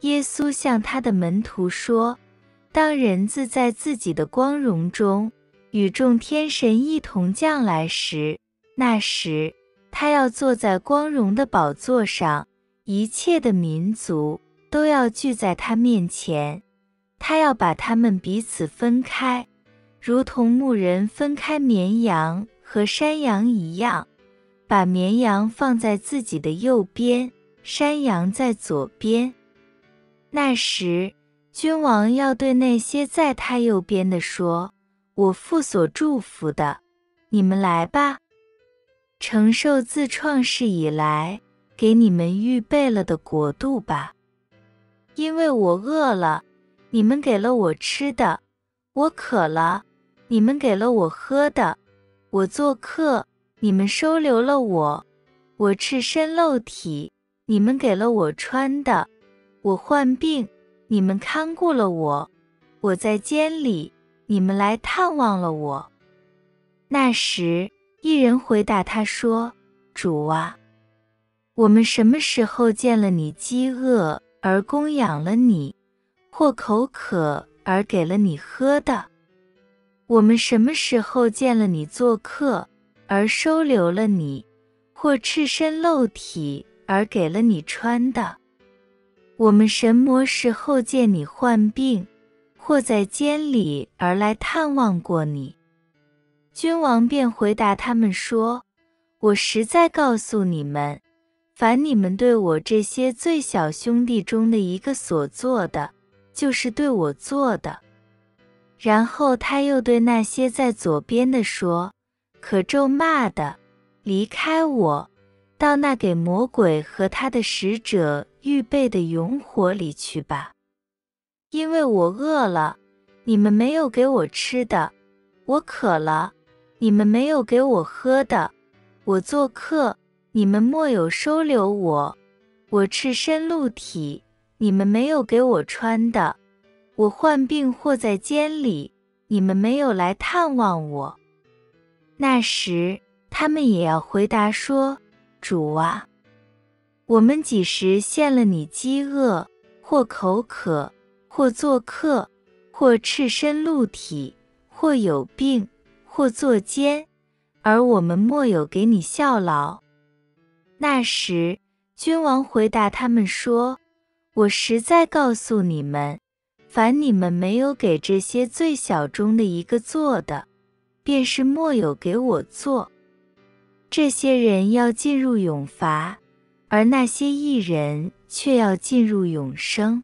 耶稣向他的门徒说：“当人子在自己的光荣中与众天神一同降来时，那时他要坐在光荣的宝座上，一切的民族都要聚在他面前。他要把他们彼此分开，如同牧人分开绵羊和山羊一样，把绵羊放在自己的右边，山羊在左边。”那时，君王要对那些在他右边的说：“我父所祝福的，你们来吧，承受自创世以来给你们预备了的国度吧。因为我饿了，你们给了我吃的；我渴了，你们给了我喝的；我做客，你们收留了我；我赤身露体，你们给了我穿的。”我患病，你们看顾了我；我在监里，你们来探望了我。那时，一人回答他说：“主啊，我们什么时候见了你饥饿而供养了你，或口渴而给了你喝的？我们什么时候见了你做客而收留了你，或赤身露体而给了你穿的？”我们什么时候见你患病，或在监里而来探望过你？君王便回答他们说：“我实在告诉你们，凡你们对我这些最小兄弟中的一个所做的，就是对我做的。”然后他又对那些在左边的说：“可咒骂的，离开我。”到那给魔鬼和他的使者预备的永火里去吧，因为我饿了，你们没有给我吃的；我渴了，你们没有给我喝的；我做客，你们莫有收留我；我赤身露体，你们没有给我穿的；我患病或在监里，你们没有来探望我。那时，他们也要回答说。主啊，我们几时陷了你饥饿，或口渴，或做客，或赤身露体，或有病，或作奸，而我们莫有给你效劳？那时，君王回答他们说：“我实在告诉你们，凡你们没有给这些最小中的一个做的，便是莫有给我做。”这些人要进入永罚，而那些异人却要进入永生。